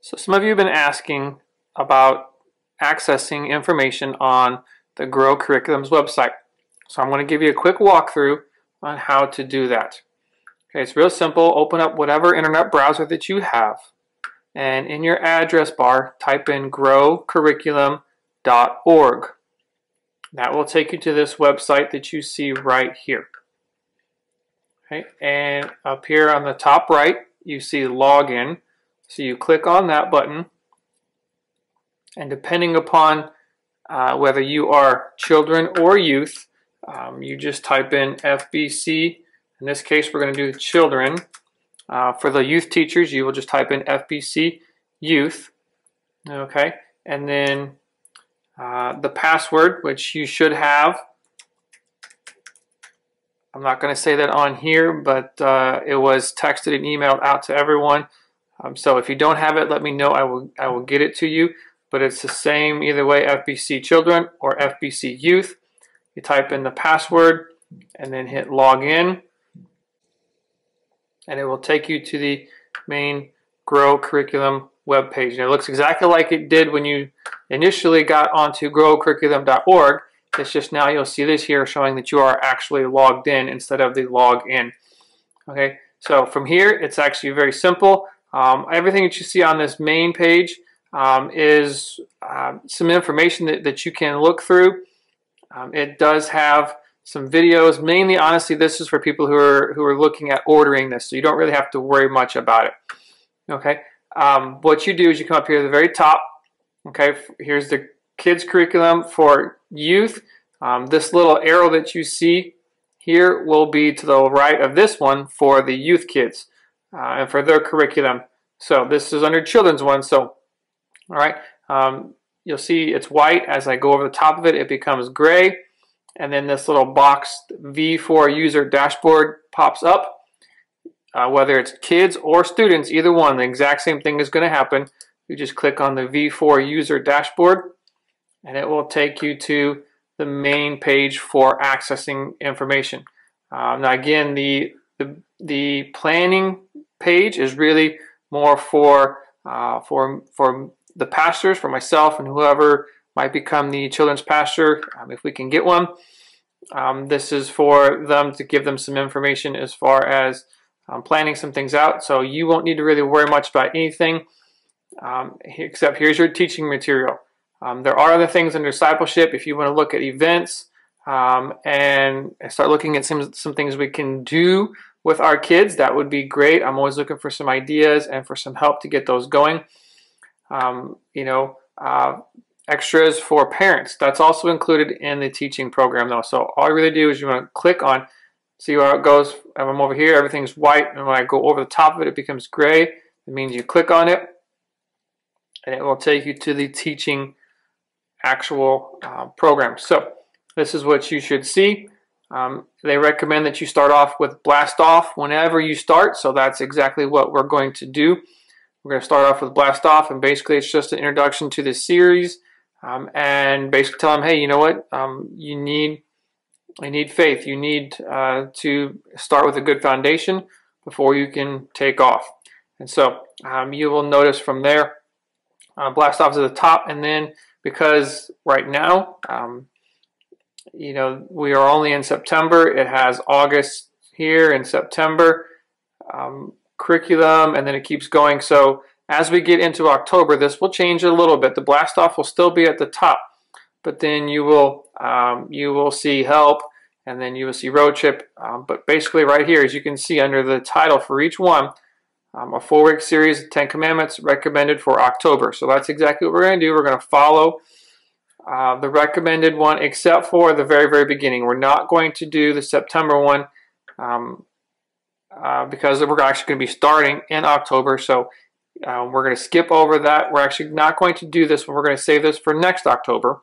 So some of you have been asking about accessing information on the Grow Curriculums website. So I'm going to give you a quick walkthrough on how to do that. Okay, it's real simple. Open up whatever internet browser that you have and in your address bar type in growcurriculum.org. That will take you to this website that you see right here. Okay, and up here on the top right you see login. So you click on that button and depending upon uh, whether you are children or youth, um, you just type in FBC. In this case, we're going to do children. Uh, for the youth teachers, you will just type in FBC youth. Okay, and then uh, the password, which you should have. I'm not going to say that on here, but uh, it was texted and emailed out to everyone. Um, so if you don't have it, let me know. I will I will get it to you. But it's the same either way, FBC Children or FBC Youth. You type in the password and then hit login. And it will take you to the main Grow Curriculum web page. And it looks exactly like it did when you initially got onto growcurriculum.org. It's just now you'll see this here showing that you are actually logged in instead of the log in. Okay, so from here it's actually very simple. Um, everything that you see on this main page um, is um, some information that, that you can look through. Um, it does have some videos. Mainly, honestly, this is for people who are who are looking at ordering this, so you don't really have to worry much about it. Okay, um, what you do is you come up here at the very top. Okay, here's the kids curriculum for youth. Um, this little arrow that you see here will be to the right of this one for the youth kids uh, and for their curriculum. So this is under children's one. So, all right, um, you'll see it's white. As I go over the top of it, it becomes gray. And then this little box V4 user dashboard pops up. Uh, whether it's kids or students, either one, the exact same thing is going to happen. You just click on the V4 user dashboard and it will take you to the main page for accessing information. Um, now again, the, the, the planning page is really more for uh, for for the pastors, for myself, and whoever might become the children's pastor, um, if we can get one. Um, this is for them to give them some information as far as um, planning some things out. So you won't need to really worry much about anything um, except here's your teaching material. Um, there are other things in discipleship if you want to look at events um, and start looking at some, some things we can do with our kids, that would be great. I'm always looking for some ideas and for some help to get those going. Um, you know, uh, extras for parents. That's also included in the teaching program though. So all you really do is you want to click on, see where it goes. I'm over here, everything's white. And when I go over the top of it, it becomes gray. It means you click on it and it will take you to the teaching actual uh, program. So this is what you should see. Um, they recommend that you start off with blast off whenever you start, so that's exactly what we're going to do. We're going to start off with blast off, and basically it's just an introduction to this series, um, and basically tell them, hey, you know what, um, you need you need faith. You need uh, to start with a good foundation before you can take off. And so um, you will notice from there, uh, blast off to the top, and then because right now um, you know, we are only in September. It has August here in September um, curriculum, and then it keeps going. So as we get into October, this will change a little bit. The blast off will still be at the top, but then you will um, you will see help, and then you will see road trip. Um, but basically, right here, as you can see under the title for each one, um, a four-week series of Ten Commandments recommended for October. So that's exactly what we're going to do. We're going to follow uh, the recommended one, except for the very, very beginning. We're not going to do the September one um, uh, because we're actually going to be starting in October. So uh, we're going to skip over that. We're actually not going to do this one. We're going to save this for next October.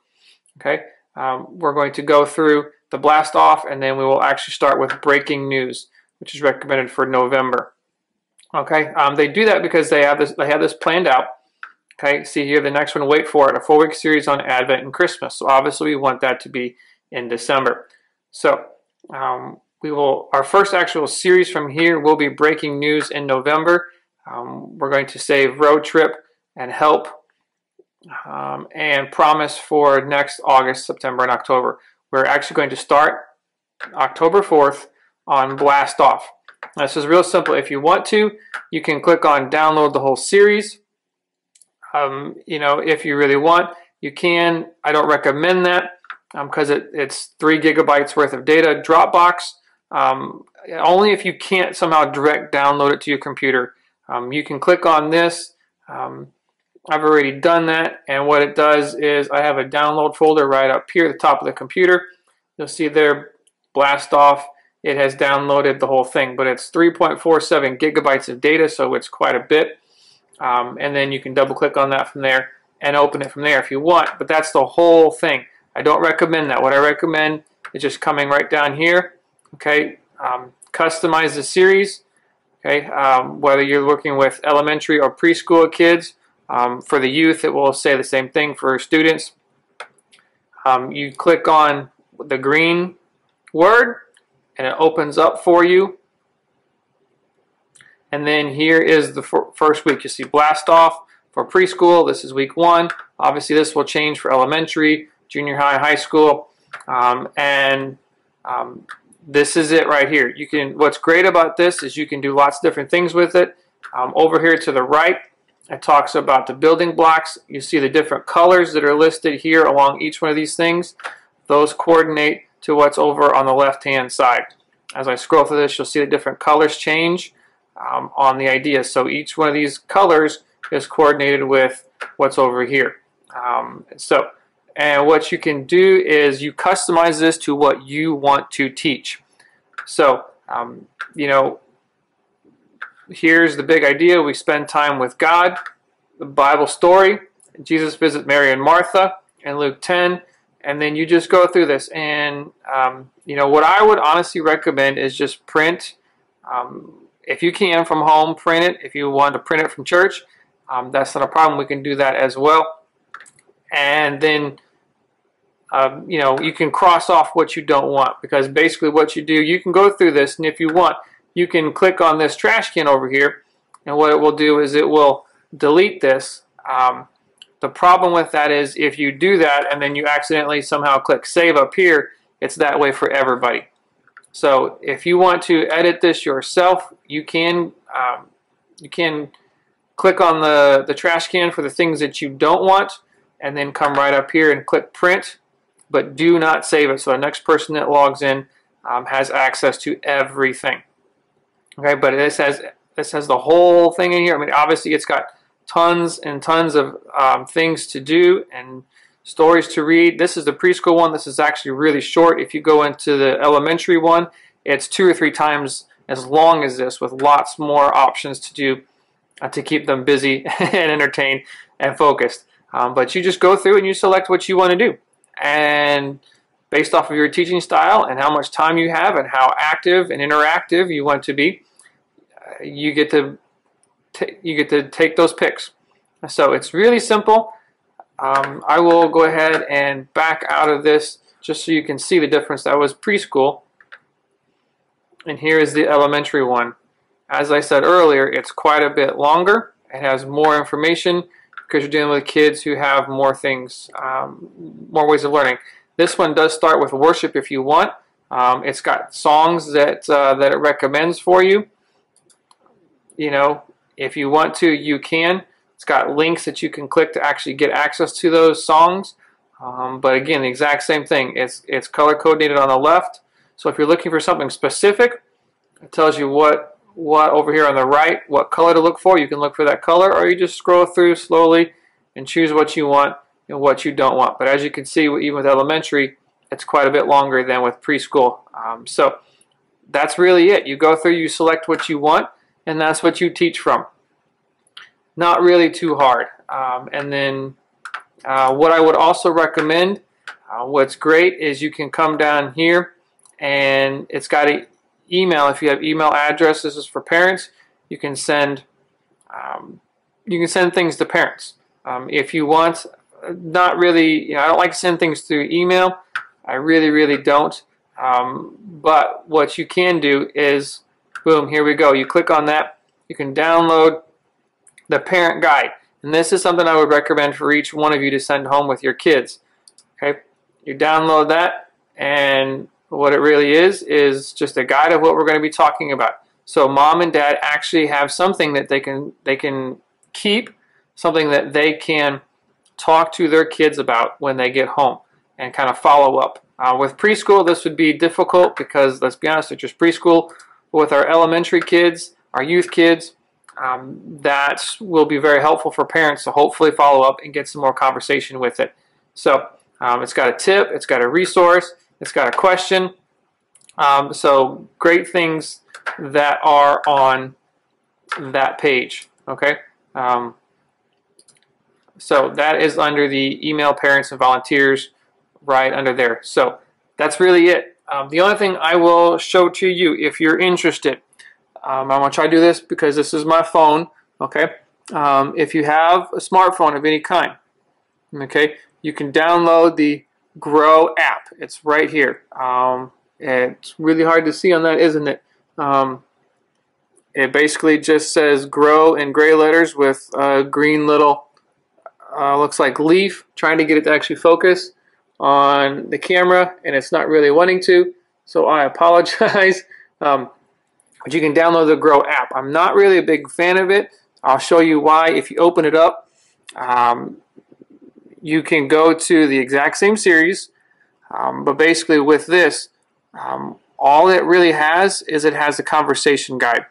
Okay, um, we're going to go through the blast off, and then we will actually start with breaking news, which is recommended for November. Okay, um, they do that because they have this. They have this planned out. Okay, see here the next one, wait for it, a four week series on Advent and Christmas. So obviously we want that to be in December. So um, we will, our first actual series from here will be breaking news in November. Um, we're going to save road trip and help um, and promise for next August, September, and October. We're actually going to start October 4th on Blast Off. This is real simple. If you want to, you can click on download the whole series. Um, you know, if you really want, you can. I don't recommend that because um, it, it's three gigabytes worth of data. Dropbox, um, only if you can't somehow direct download it to your computer. Um, you can click on this. Um, I've already done that, and what it does is I have a download folder right up here at the top of the computer. You'll see there, blast off. It has downloaded the whole thing, but it's 3.47 gigabytes of data, so it's quite a bit. Um, and then you can double click on that from there and open it from there if you want, but that's the whole thing. I don't recommend that. What I recommend is just coming right down here, okay, um, customize the series, okay, um, whether you're working with elementary or preschool kids. Um, for the youth, it will say the same thing for students. Um, you click on the green word and it opens up for you. And then here is the first week. You see blast off for preschool. This is week one. Obviously, this will change for elementary, junior high, high school. Um, and um, this is it right here. You can. What's great about this is you can do lots of different things with it. Um, over here to the right, it talks about the building blocks. You see the different colors that are listed here along each one of these things. Those coordinate to what's over on the left-hand side. As I scroll through this, you'll see the different colors change um, on the idea. So each one of these colors is coordinated with what's over here. Um, so, and what you can do is you customize this to what you want to teach. So, um, you know, here's the big idea. We spend time with God, the Bible story, Jesus visit Mary and Martha in Luke 10, and then you just go through this. And, um, you know, what I would honestly recommend is just print. Um, if you can from home, print it. If you want to print it from church, um, that's not a problem. We can do that as well. And then, um, you know, you can cross off what you don't want because basically what you do, you can go through this, and if you want, you can click on this trash can over here, and what it will do is it will delete this. Um, the problem with that is if you do that and then you accidentally somehow click save up here, it's that way for everybody. So if you want to edit this yourself, you can um, you can click on the, the trash can for the things that you don't want and then come right up here and click print but do not save it. So the next person that logs in um, has access to everything. Okay but this has this has the whole thing in here. I mean obviously it's got tons and tons of um, things to do and stories to read this is the preschool one this is actually really short if you go into the elementary one it's two or three times as long as this with lots more options to do uh, to keep them busy and entertained and focused. Um, but you just go through and you select what you want to do. And based off of your teaching style and how much time you have and how active and interactive you want to be, uh, you get to you get to take those picks. So it's really simple. Um, I will go ahead and back out of this just so you can see the difference. That was preschool. And here is the elementary one. As I said earlier, it's quite a bit longer. It has more information because you're dealing with kids who have more things, um, more ways of learning. This one does start with worship if you want. Um, it's got songs that uh, that it recommends for you. You know, if you want to, you can. It's got links that you can click to actually get access to those songs. Um, but again, the exact same thing. It's it's color coded on the left. So if you're looking for something specific, it tells you what what over here on the right, what color to look for. You can look for that color or you just scroll through slowly and choose what you want and what you don't want. But as you can see, even with elementary, it's quite a bit longer than with preschool. Um, so that's really it. You go through, you select what you want, and that's what you teach from. Not really too hard. Um, and then uh, what I would also recommend, uh, what's great is you can come down here and it's got a email, if you have email address, this is for parents, you can send um, you can send things to parents. Um, if you want, not really, you know, I don't like to send things through email. I really, really don't. Um, but what you can do is, boom, here we go. You click on that. You can download the parent guide. And this is something I would recommend for each one of you to send home with your kids. Okay, you download that, and what it really is is just a guide of what we're going to be talking about. So mom and dad actually have something that they can they can keep, something that they can talk to their kids about when they get home and kind of follow up. Uh, with preschool, this would be difficult because, let's be honest, it's just preschool. But With our elementary kids, our youth kids, um, that will be very helpful for parents to hopefully follow up and get some more conversation with it. So um, it's got a tip, it's got a resource, it's got a question. Um, so great things that are on that page. Okay. Um, so that is under the email parents and volunteers right under there. So that's really it. Um, the only thing I will show to you if you're interested, um, I'm going to try to do this because this is my phone, okay? Um, if you have a smartphone of any kind, okay, you can download the Grow app. It's right here. Um, it's really hard to see on that, isn't it? Um, it basically just says Grow in gray letters with a green little, uh, looks like leaf, trying to get it to actually focus on the camera and it's not really wanting to so I apologize um, but you can download the Grow app. I'm not really a big fan of it. I'll show you why. If you open it up um, you can go to the exact same series um, but basically with this um, all it really has is it has a conversation guide.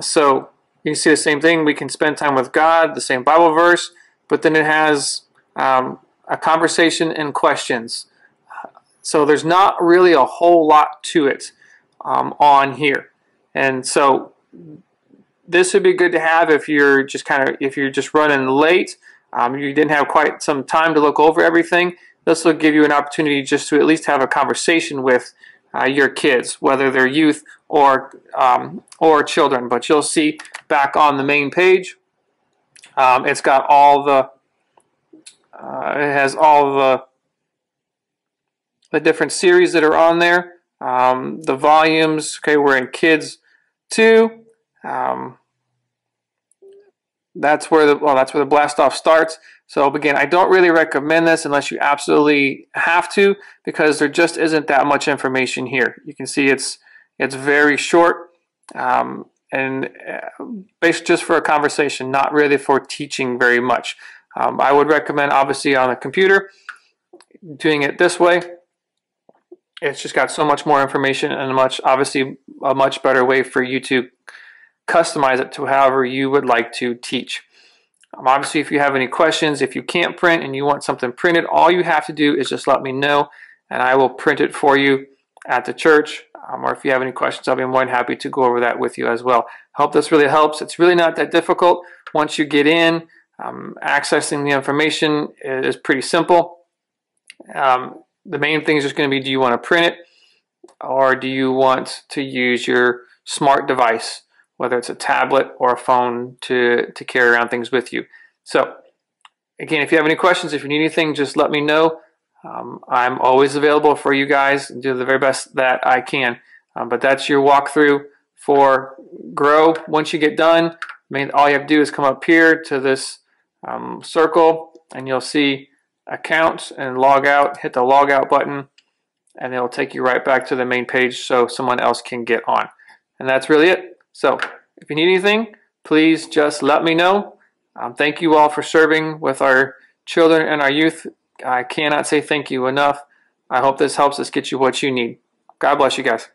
So you can see the same thing. We can spend time with God the same Bible verse but then it has um, a conversation and questions. So there's not really a whole lot to it um, on here. And so this would be good to have if you're just kind of, if you're just running late, um, you didn't have quite some time to look over everything. This will give you an opportunity just to at least have a conversation with uh, your kids, whether they're youth or um, or children. But you'll see back on the main page, um, it's got all the uh, it has all the the different series that are on there. Um, the volumes, okay, we're in Kids 2. Um, that's where the well, that's where the blast off starts. So again, I don't really recommend this unless you absolutely have to, because there just isn't that much information here. You can see it's it's very short um, and uh, based just for a conversation, not really for teaching very much. Um, I would recommend obviously on a computer doing it this way. It's just got so much more information and much obviously a much better way for you to customize it to however you would like to teach. Um, obviously, if you have any questions, if you can't print and you want something printed, all you have to do is just let me know and I will print it for you at the church. Um, or if you have any questions, I'll be more than happy to go over that with you as well. Hope this really helps. It's really not that difficult once you get in. Um, accessing the information is pretty simple. Um, the main thing is just going to be do you want to print it or do you want to use your smart device, whether it's a tablet or a phone to, to carry around things with you. So again, if you have any questions, if you need anything, just let me know. Um, I'm always available for you guys do the very best that I can. Um, but that's your walkthrough for Grow. Once you get done, I mean, all you have to do is come up here to this um, circle and you'll see accounts and log out. Hit the log out button and it'll take you right back to the main page so someone else can get on. And that's really it. So if you need anything, please just let me know. Um, thank you all for serving with our children and our youth. I cannot say thank you enough. I hope this helps us get you what you need. God bless you guys.